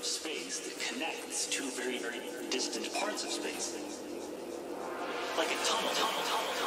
of space that connects two very, very distant parts of space. Like a tunnel, tunnel, tunnel.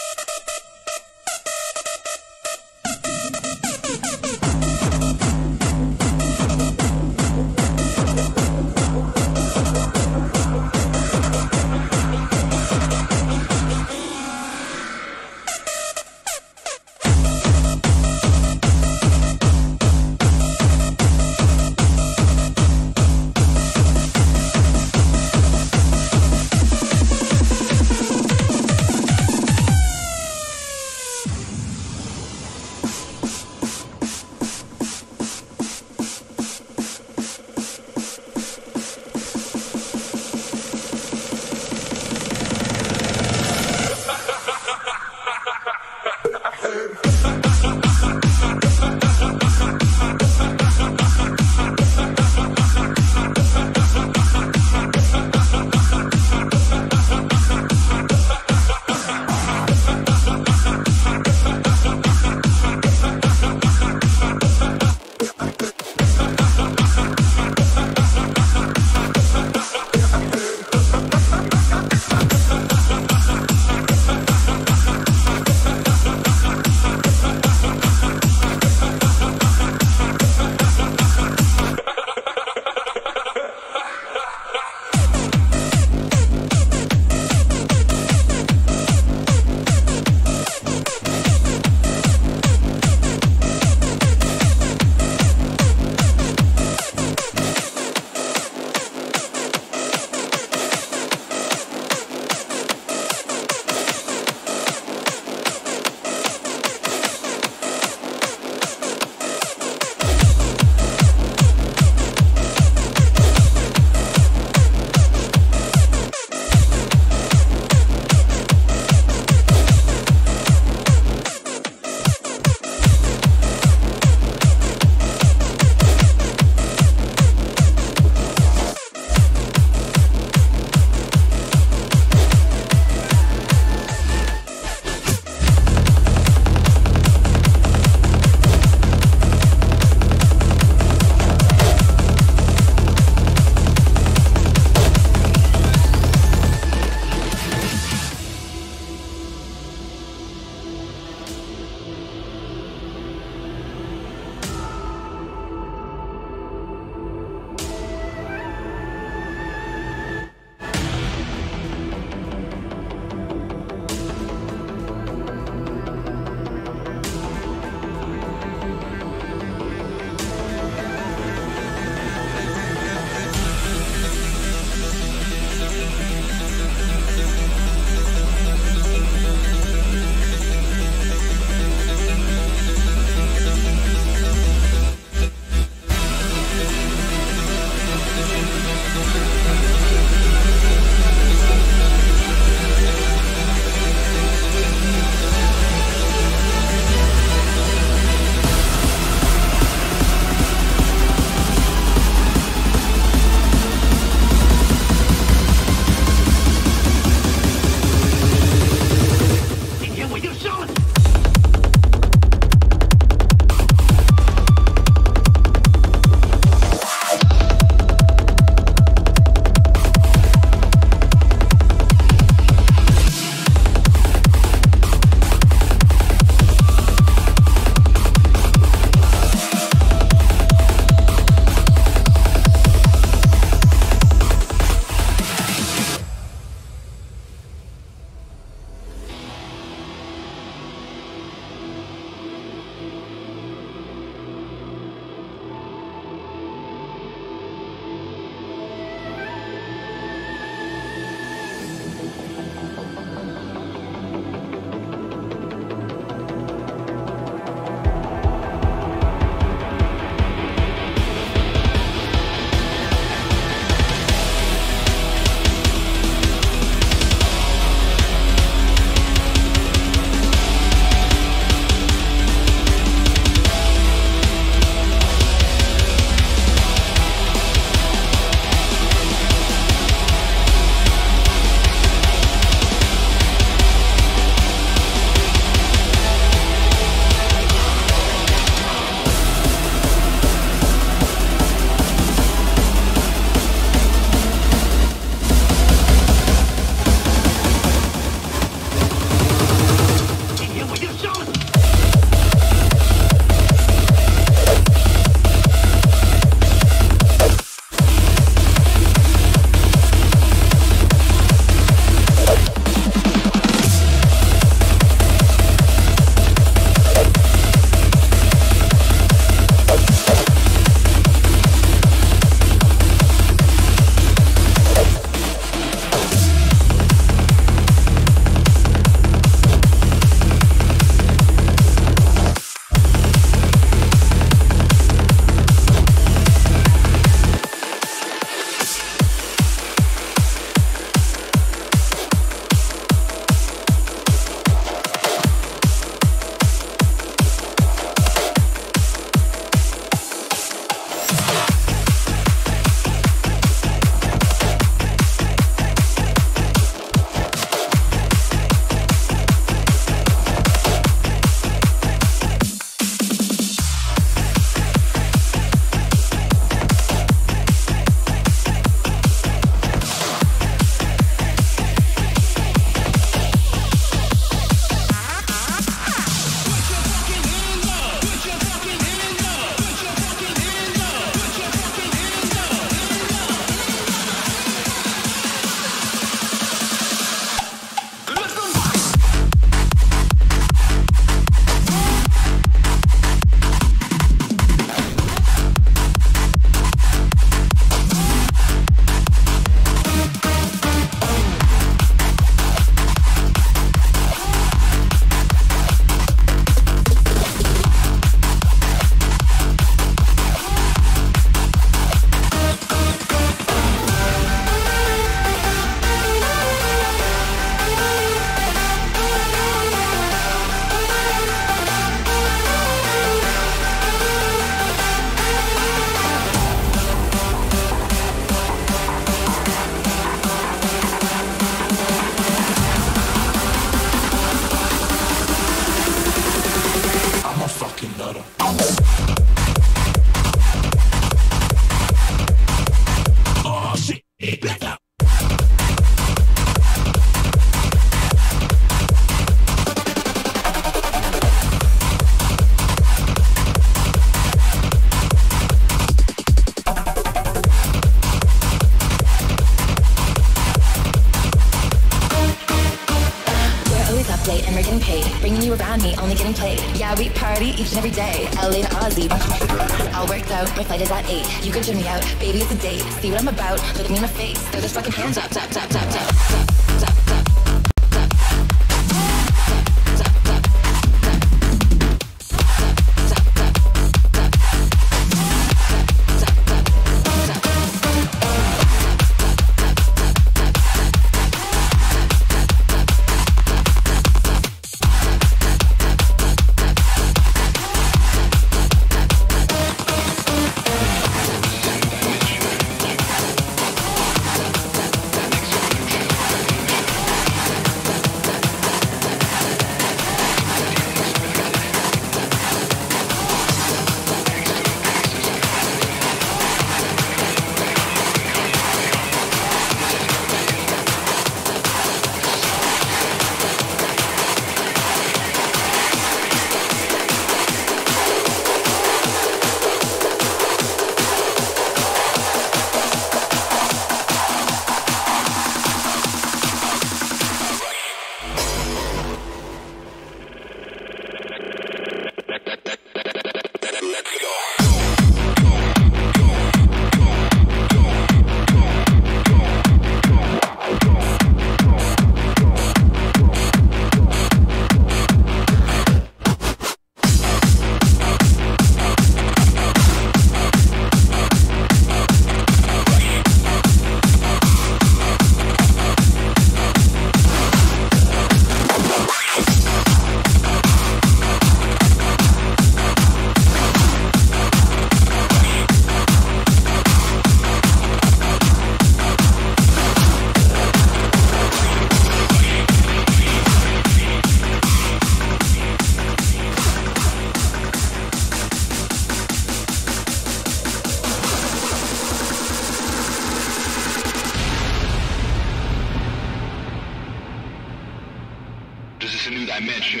dimension.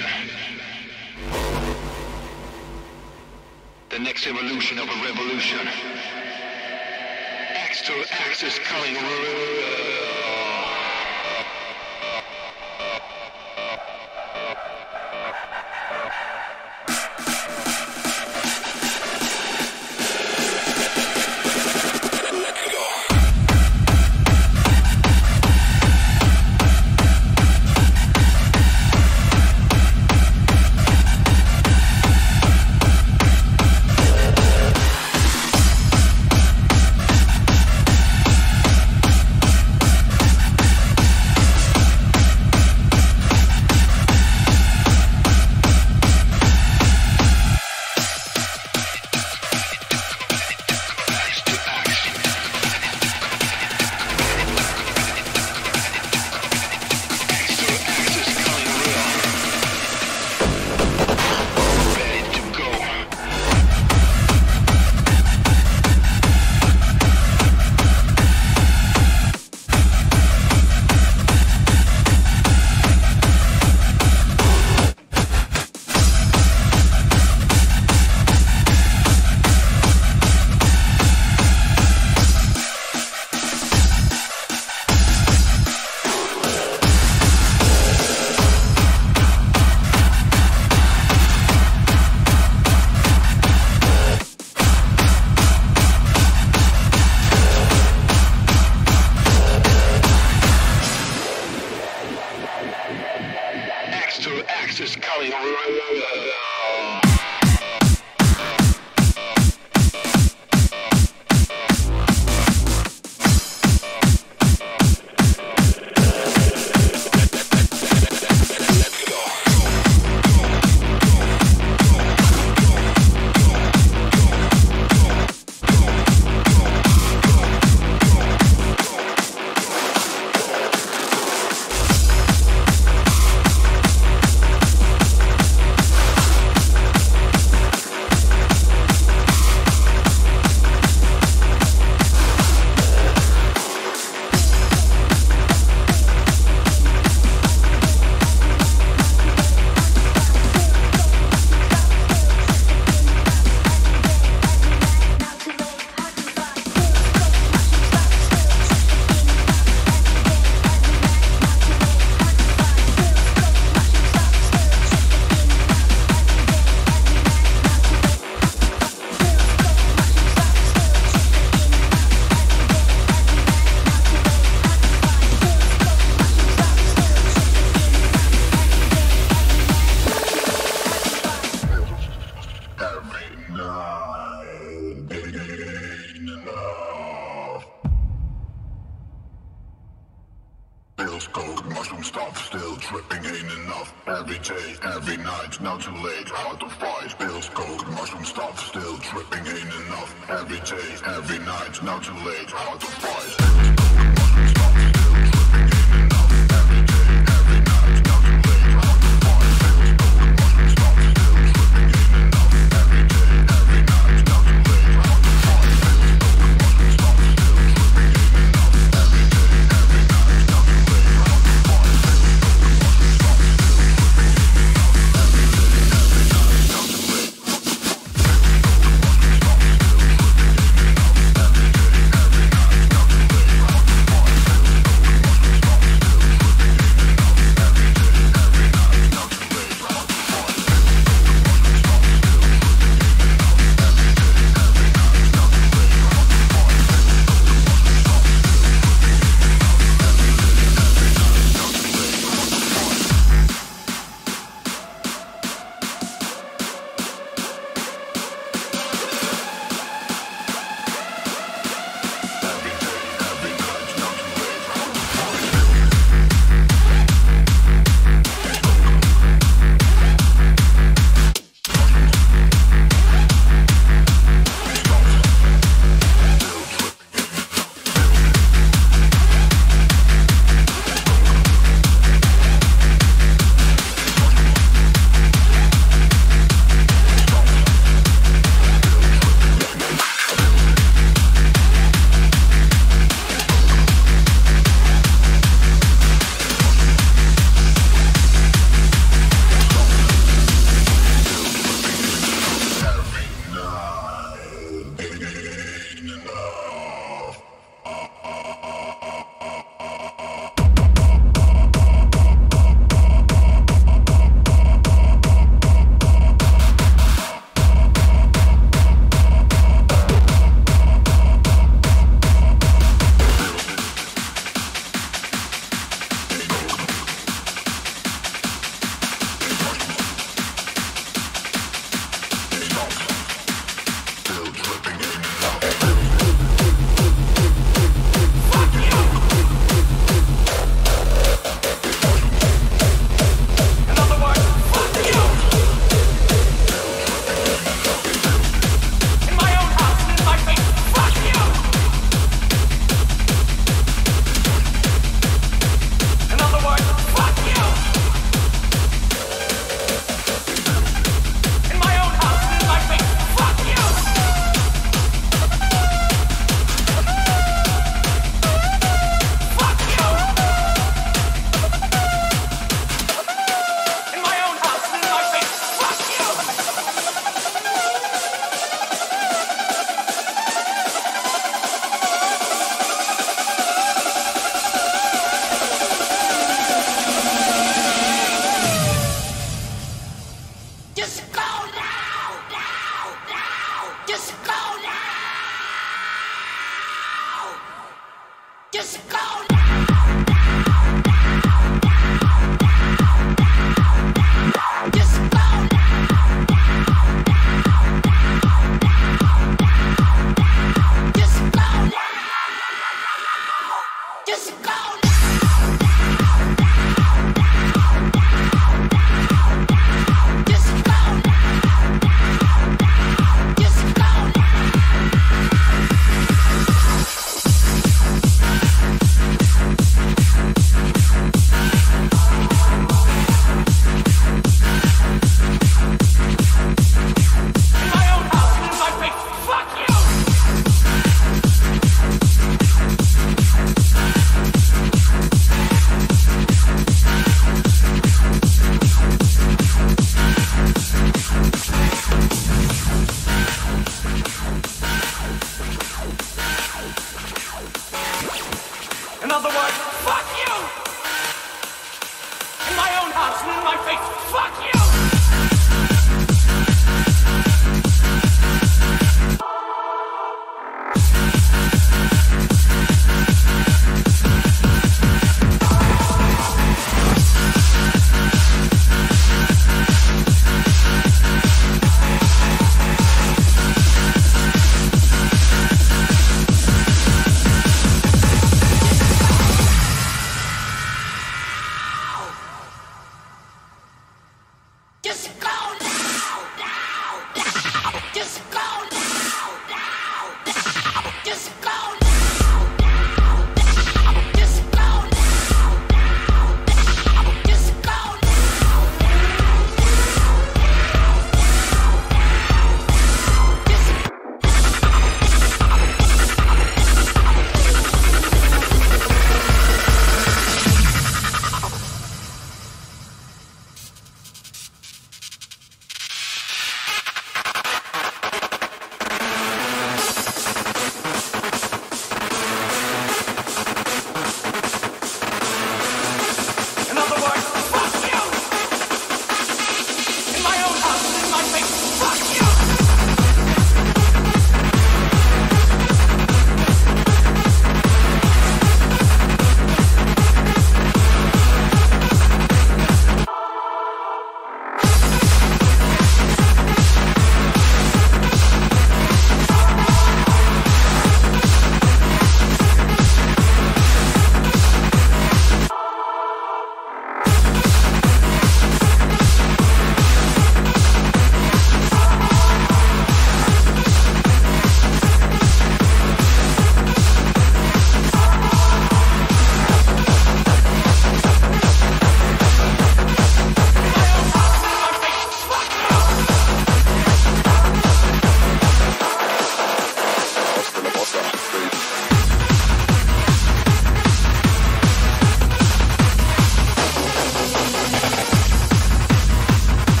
The next evolution of a revolution. Axe to axis coming.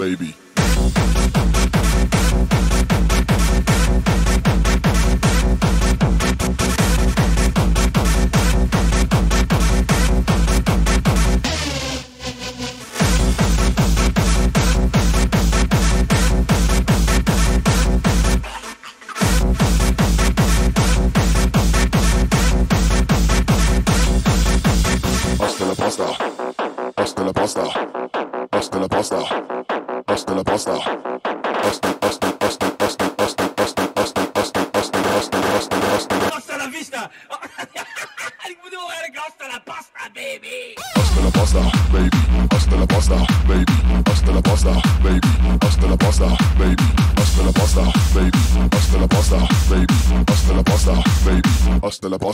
baby.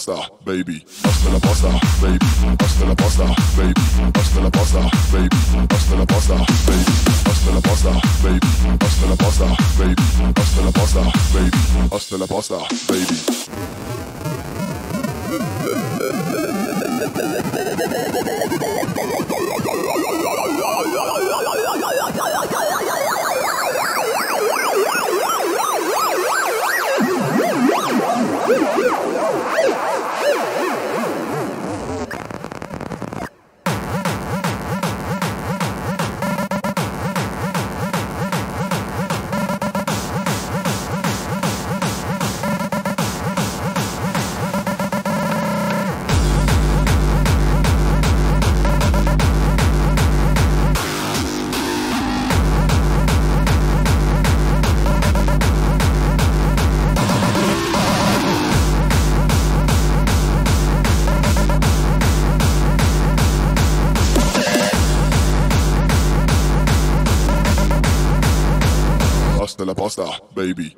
star. baby.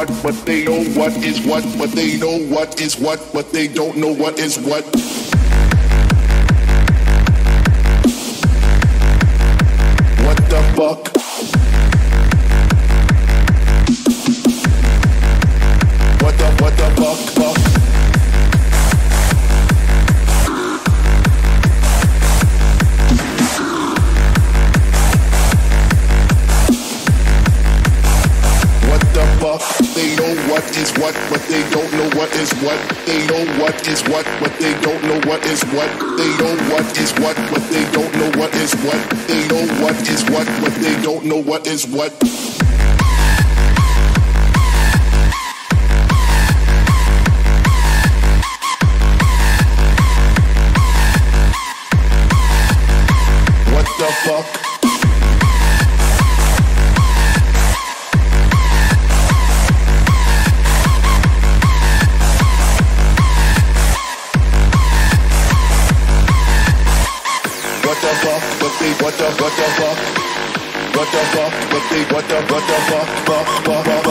what, but they know what is what, but they know what is what, but they don't know what is what. They know what is what, but they don't know what is what. They know what is what, but they don't know what is what. They know what is what, but they don't know what is what. They know what is what, but they don't know what is what. what the what the fuck? What the fuck? What the what the what the fuck? Fuck fuck fuck.